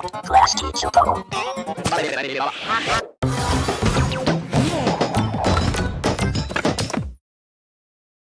Class teacher.